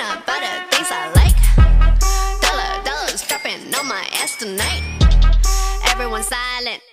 peanut butter, things I like. Dollar, dollars dropping on my ass tonight. Everyone silent.